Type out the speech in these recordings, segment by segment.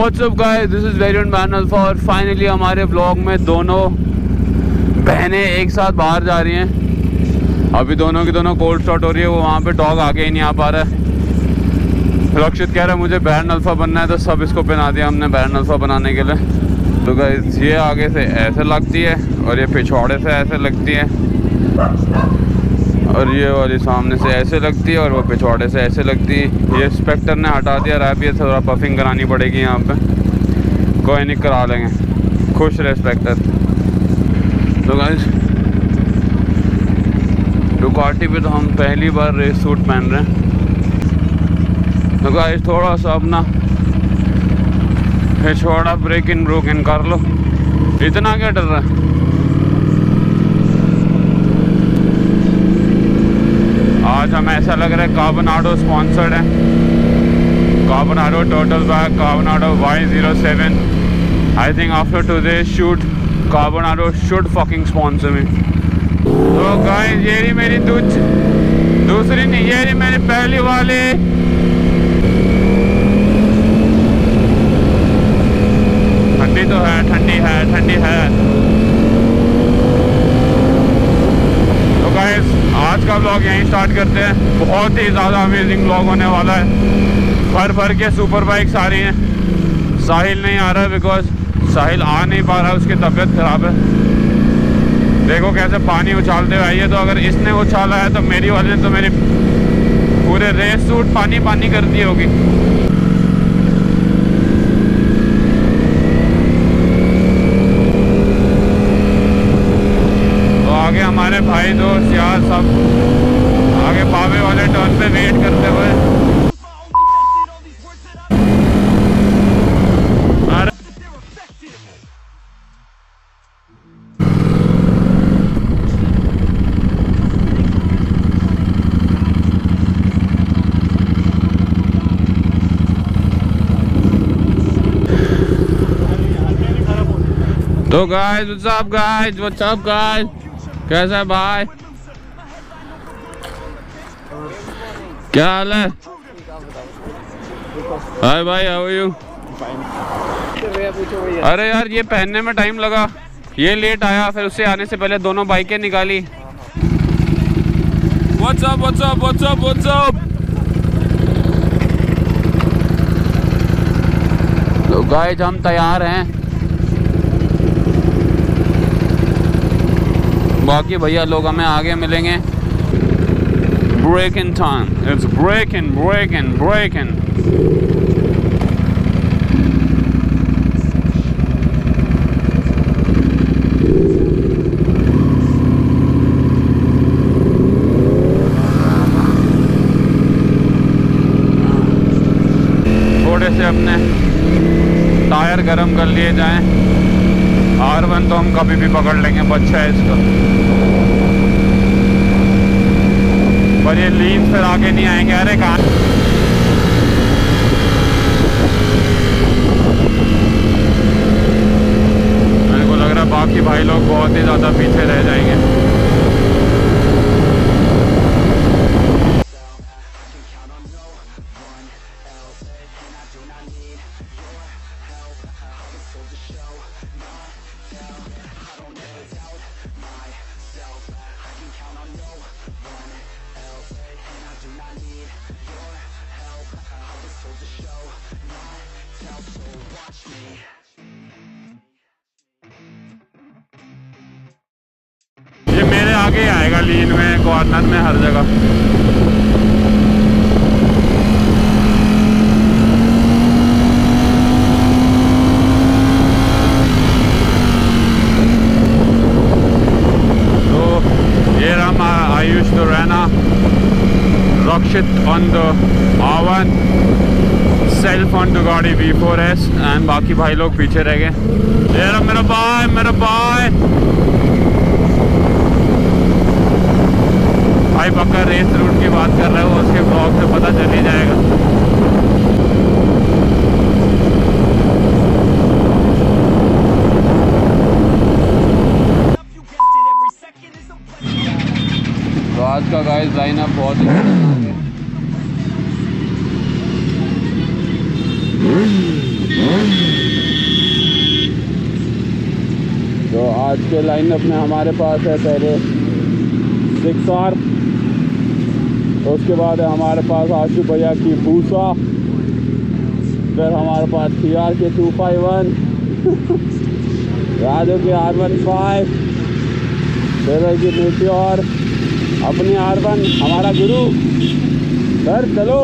What's up guys this is variant man alpha और finally हमारे blog में दोनों बहनें एक साथ बाहर जा रही हैं। अभी दोनों की दोनों कोल्ड स्टार्ट हो रही है, वो वहाँ पे डॉग आगे ही नहीं आ पा रहा है। रक्षित कह रहा है, मुझे बैरन अल्फ़ा बनना है तो सब इसको पहना दिया हमने बैरन अल्फ़ा बनाने के लिए। तो गाइस ये आगे से ऐसे लगती है और ये पिछवाड़े से ऐसे लगती है। और ये वाली सामने से ऐसे लगती है और वो पिछवाड़े से ऐसे लगती है। ये स्पेक्टर ने हटा दिया रैप ये थोड़ा पफिंग करानी पड़ेगी यहाँ पे। कोई नहीं, करा लेंगे। खुश रहे स्पेक्टर तो गाइस डुकाटी पे तो हम पहली बार रेस सूट पहन रहे हैं। तो गाइस थोड़ा सा अपना पिछवाड़ा ब्रेक इन ब्रोक इन कर लो। इतना क्या डर रहा है? आज हमें ऐसा लग रहा है कार्बनाडो स्पॉन्सर्ड है। Carbonado total bag Carbonado Y zero seven I think after today shoot Carbonado should fucking sponsor me तो गाइस ये रही मेरी दूज, दूसरी नहीं, ये रही मेरी पहली वाली। ठंडी तो है, ठंडी है ठंडी है तो गाइस आज का ब्लॉग यहीं स्टार्ट करते हैं। बहुत ही ज़्यादा अमेजिंग ब्लॉग होने वाला है। भर भर के सुपर बाइक्स आ रही हैं। साहिल नहीं आ रहा है बिकॉज़ साहिल आ नहीं पा रहा, उसकी तबीयत ख़राब है। देखो कैसे पानी उछालते हुए है। तो अगर इसने उछाला है तो मेरी वाले तो मेरी पूरे रेस सूट पानी पानी कर दी होगी। तो आगे हमारे भाई, दोस्त, यार सब तो guys what's up guys what's up guys कैसा है, भाई? क्या हाल है? हाय भाई. हाउ आर यू अरे यार, ये पहनने में टाइम लगा। ये लेट आया, फिर उससे आने से पहले दोनों बाइकें निकाली। What's up what's up what's up what's up तो गाइस हम तैयार हैं। बाकी भैया लोग हमें आगे मिलेंगे। Break in time it's break in break in break in थोड़े से अपने टायर गर्म कर लिए जाएँ। आर वन तो हम कभी भी पकड़ लेंगे बच्चा है इसका। पर ये लीन फिर आगे नहीं आएँगे। अरे कहा? मेरे को लग रहा है बाकी भाई लोग बहुत ही ज़्यादा पीछे रह जाएँगे। कॉर्नर में हर जगह। तो ये राम आयुष तो रहना। Rakshit on the own self on to गाड़ी वी फोर एस एंड बाकी भाई लोग पीछे रह गए। मेरा भाई मेरा भाई। भाई पक्का रेस रूट की बात कर रहे हो, उसके ब्लॉग से पता चल ही जाएगा। तो आज का गाइस लाइनअप बहुत ही तो आज के लाइनअप में हमारे पास है पहले सिक्स आर उसके बाद हमारे पास आशु भैया की भूसा। फिर हमारे पास सी आर के टू फाइव वन राजू के आर वन फाइव फिर कि मेट्योर अपनी आर वन हमारा गुरु। सर, चलो।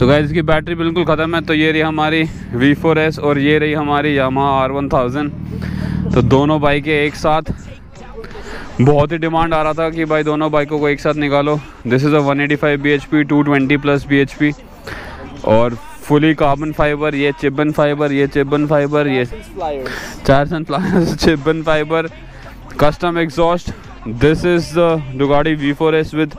तो गाइस इसकी बैटरी बिल्कुल ख़त्म है। तो ये रही हमारी वी फोर एस और ये रही हमारी यामा आर वन थाउज़ेंड तो दोनों बाइकें एक साथ। बहुत ही डिमांड आ रहा था कि भाई दोनों बाइकों को एक साथ निकालो। This is a 185 eighty five B H P two twenty plus B H P और फुली कार्बन फाइबर ये चिबन फाइबर ये चिबन फाइबर ये चार सन चिबन fibre custom exhaust this is the डुगाड़ी V four S with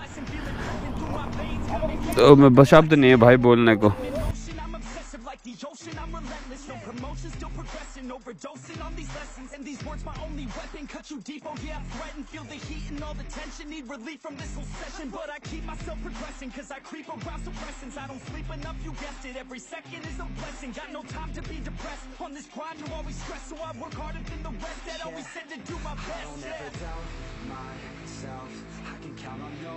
तो मैं बस शब्द नहीं है भाई बोलने को I'm obsessive like the ocean, I'm relentless. No promotion, still progressing, overdosing on these lessons. And these words, my only weapon, cut you deep, oh yeah, I threaten. Feel the heat and all the tension, need relief from this whole session. But I keep myself progressing, cause I creep around suppressants. I don't sleep enough, you guessed it. Every second is a blessing. Got no time to be depressed. On this grind, you always stress, so I work harder than the rest. That always said to do my best. Yeah. doubt myself. I can count on no